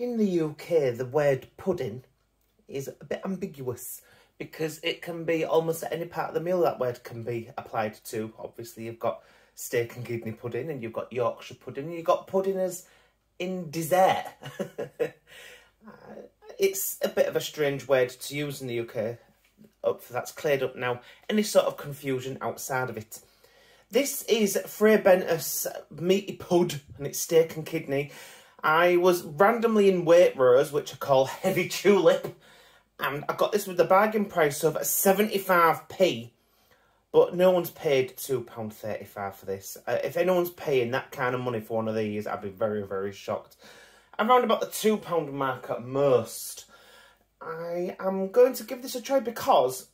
In the UK, the word pudding is a bit ambiguous because it can be almost any part of the meal that word can be applied to. Obviously, you've got steak and kidney pudding and you've got Yorkshire pudding and you've got pudding as in dessert. it's a bit of a strange word to use in the UK. Hopefully oh, that's cleared up now. Any sort of confusion outside of it. This is Fray Bentos meaty pud and it's steak and kidney. I was randomly in Waitrose, which I call Heavy Tulip, and I got this with the bargain price of 75p, but no one's paid £2.35 for this. Uh, if anyone's paying that kind of money for one of these, I'd be very, very shocked. Around about the £2 mark at most. I am going to give this a try because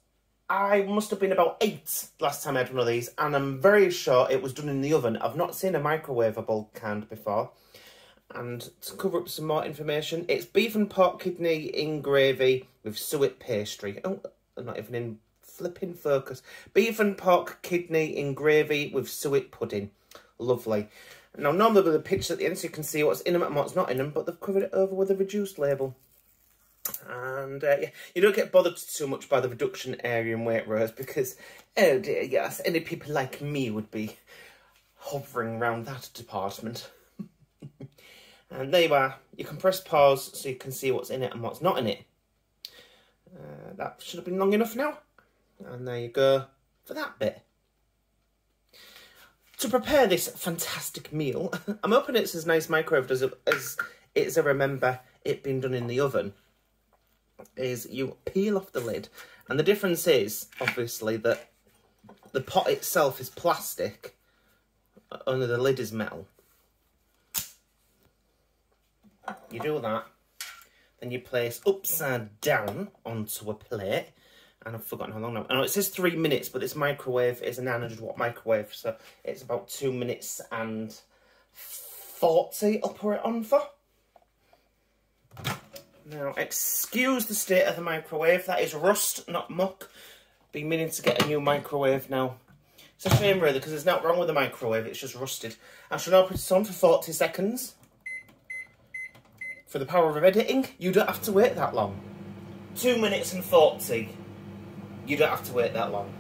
I must have been about eight last time I had one of these, and I'm very sure it was done in the oven. I've not seen a microwavable canned before. And to cover up some more information, it's beef and pork kidney in gravy with suet pastry. Oh, I'm not even in flipping focus. Beef and pork kidney in gravy with suet pudding. Lovely. Now, normally with a picture at the end so you can see what's in them and what's not in them, but they've covered it over with a reduced label. And uh, yeah, you don't get bothered too much by the reduction area in Waitrose because, oh dear, yes, any people like me would be hovering around that department. And there you are. You can press pause so you can see what's in it and what's not in it. Uh, that should have been long enough now. And there you go for that bit. To prepare this fantastic meal, I'm hoping it's as nice microwaved as, as, as I remember it being done in the oven is you peel off the lid and the difference is obviously that the pot itself is plastic only the lid is metal you do that then you place upside down onto a plate and I've forgotten how long now. I know it says three minutes, but this microwave is a 900 watt microwave, so it's about two minutes and 40 I'll put it on for. Now, excuse the state of the microwave. That is rust, not muck. Been meaning to get a new microwave now. It's a shame, really, because there's nothing wrong with the microwave. It's just rusted. I shall now put it on for 40 seconds. For the power of editing, you don't have to wait that long. Two minutes and 40. You don't have to wait that long.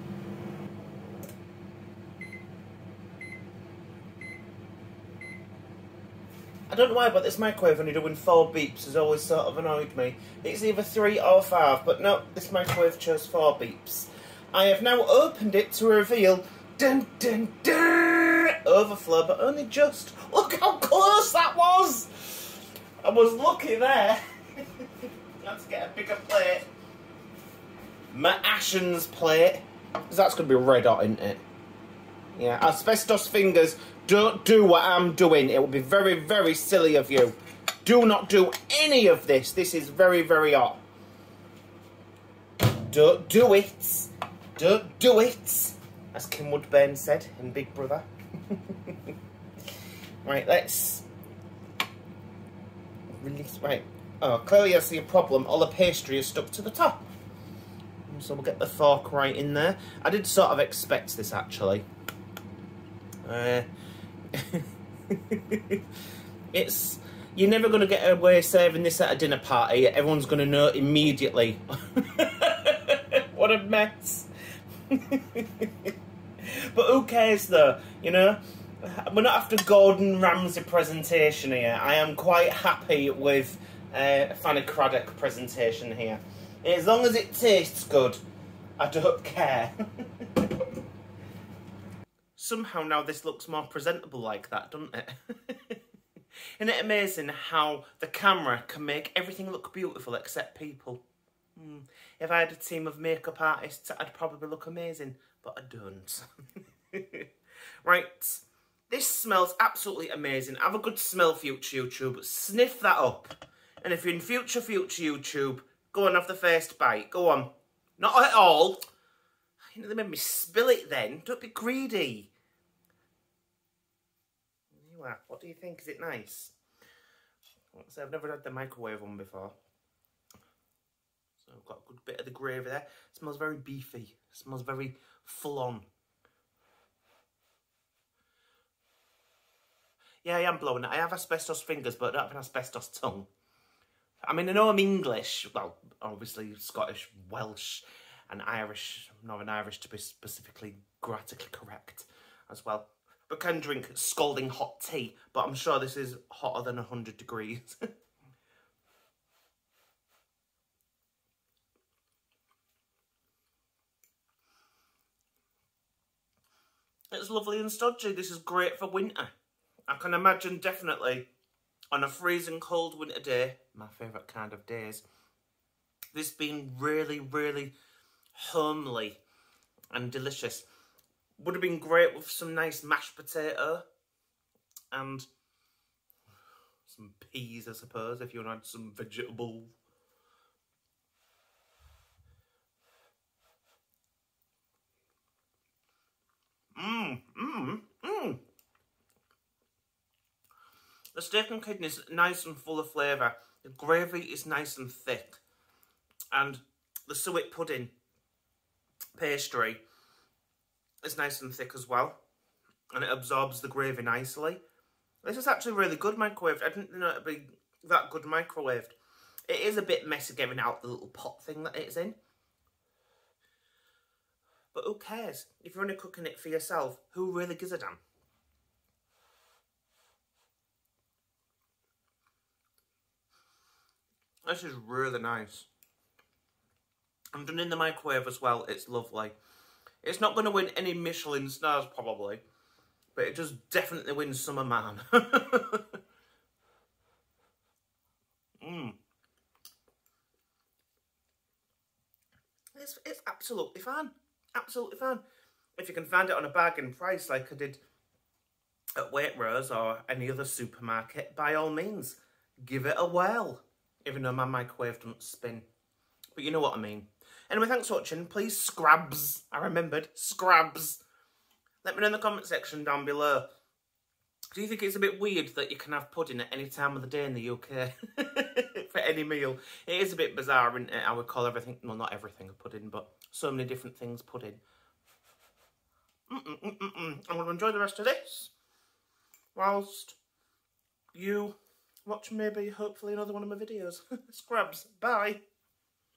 I don't know why, but this microwave only doing four beeps has always sort of annoyed me. It's either three or five, but no, this microwave chose four beeps. I have now opened it to reveal dun dun dun overflow, but only just. Look how close that was! I was lucky there. Let's get a bigger plate. My Ashens plate. Because that's going to be red hot, isn't it? Yeah, asbestos fingers don't do what I'm doing. It will be very, very silly of you. Do not do any of this. This is very, very hot. Don't do it. Don't do it. As Kim Woodburn said in Big Brother. right, let's... Release, right. Oh, clearly I see a problem. All the pastry is stuck to the top. So we'll get the fork right in there. I did sort of expect this, actually. Uh, it's you're never going to get away serving this at a dinner party. Everyone's going to know immediately. what a mess. but who cares though, you know? We're not after Gordon Ramsay presentation here. I am quite happy with uh, Fanny Cradock presentation here. As long as it tastes good, I don't care. somehow now this looks more presentable like that, doesn't it? Isn't it amazing how the camera can make everything look beautiful except people? Mm. If I had a team of makeup artists, I'd probably look amazing, but I don't. right, this smells absolutely amazing. Have a good smell, future YouTube. Sniff that up. And if you're in future, future YouTube, go and have the first bite. Go on. Not at all. You know, they made me spill it then. Don't be greedy. What do you think? Is it nice? Say, I've never had the microwave one before. So I've got a good bit of the gravy there. It smells very beefy. It smells very full on. Yeah, I am blowing it. I have asbestos fingers, but I don't have an asbestos tongue. I mean, I know I'm English, well, obviously Scottish, Welsh, and Irish, Northern Irish to be specifically grammatically correct as well. But can drink scalding hot tea, but I'm sure this is hotter than 100 degrees. it's lovely and stodgy. This is great for winter. I can imagine definitely on a freezing cold winter day, my favourite kind of days, this being really, really homely and delicious. Would have been great with some nice mashed potato and some peas, I suppose, if you want to add some vegetable. Mmm, mmm, mmm. The steak and kidney is nice and full of flavour. The gravy is nice and thick. And the suet pudding pastry is nice and thick as well. And it absorbs the gravy nicely. This is actually really good microwaved. I didn't know it'd be that good microwaved. It is a bit messy getting out the little pot thing that it's in. But who cares? If you're only cooking it for yourself, who really gives a damn? This is really nice. I'm done in the microwave as well. It's lovely. It's not going to win any Michelin stars probably, but it does definitely win Summer Man. mm. It's, it's absolutely fine. Absolutely fine. If you can find it on a bargain price like I did at Waitrose or any other supermarket, by all means, give it a whirl even though my microwave doesn't spin. But you know what I mean. Anyway, thanks for watching. Please scrabs. I remembered. Scrabs. Let me know in the comment section down below. Do you think it's a bit weird that you can have pudding at any time of the day in the UK? For any meal. It is a bit bizarre, isn't it? I would call everything, well not everything a pudding, but so many different things pudding. Mm -mm -mm. I'm going to enjoy the rest of this. Whilst you watch maybe, hopefully, another one of my videos. Scrubs. Bye.